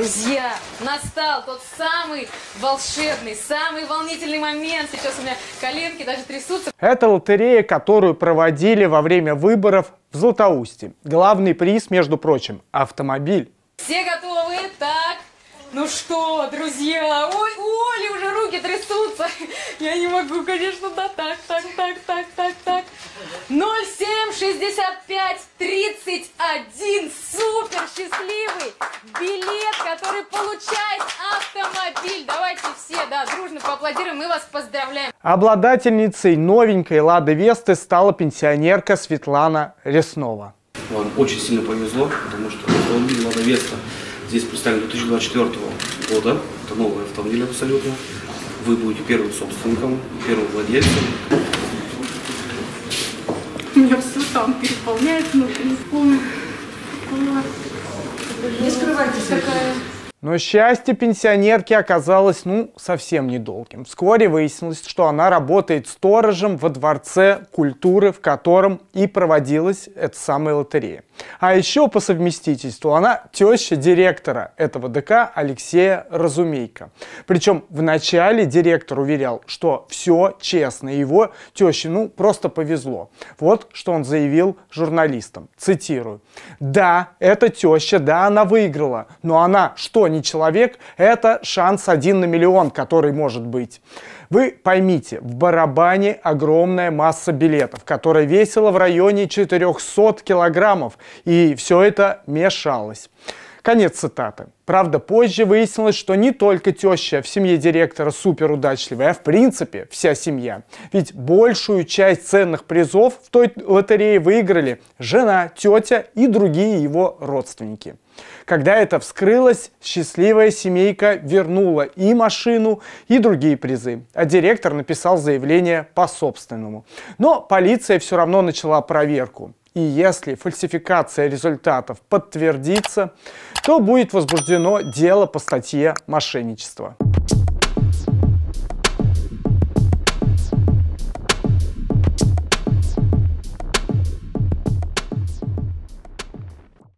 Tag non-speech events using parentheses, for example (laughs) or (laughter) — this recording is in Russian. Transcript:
друзья, настал тот самый волшебный, самый волнительный момент. Сейчас у меня коленки даже трясутся. Это лотерея, которую проводили во время выборов в Златоусте. Главный приз, между прочим, автомобиль. Все готовы? Так, ну что, друзья, ой, у Оли уже руки трясутся. (laughs) Я не могу, конечно, да, так, так, так, так, так, так. 07 65 31 супер счастливый билет, который получает автомобиль. Давайте все, да, дружно поаплодируем, мы вас поздравляем. Обладательницей новенькой Лады Весты стала пенсионерка Светлана Реснова. Вам очень сильно повезло, потому что автомобиль Лада Веста здесь представлен 2024 года. Это новый автомобиль абсолютно. Вы будете первым собственником, первым владельцем. Меня все там переполняет внутри. Не скрывайтесь, какая. Но счастье пенсионерки оказалось, ну, совсем недолгим. Вскоре выяснилось, что она работает сторожем во Дворце культуры, в котором и проводилась эта самая лотерея. А еще по совместительству она теща директора этого ДК Алексея Разумейко. Причем вначале директор уверял, что все честно, его теще, ну, просто повезло. Вот что он заявил журналистам. Цитирую. «Да, это теща, да, она выиграла, но она что, не человек, это шанс один на миллион, который может быть. Вы поймите, в барабане огромная масса билетов, которая весила в районе 400 килограммов, и все это мешалось. Конец цитаты. Правда, позже выяснилось, что не только теща в семье директора супер удачливая, а в принципе вся семья. Ведь большую часть ценных призов в той лотерее выиграли жена, тетя и другие его родственники. Когда это вскрылось, счастливая семейка вернула и машину, и другие призы. А директор написал заявление по собственному. Но полиция все равно начала проверку. И если фальсификация результатов подтвердится, то будет возбуждено дело по статье «Мошенничество».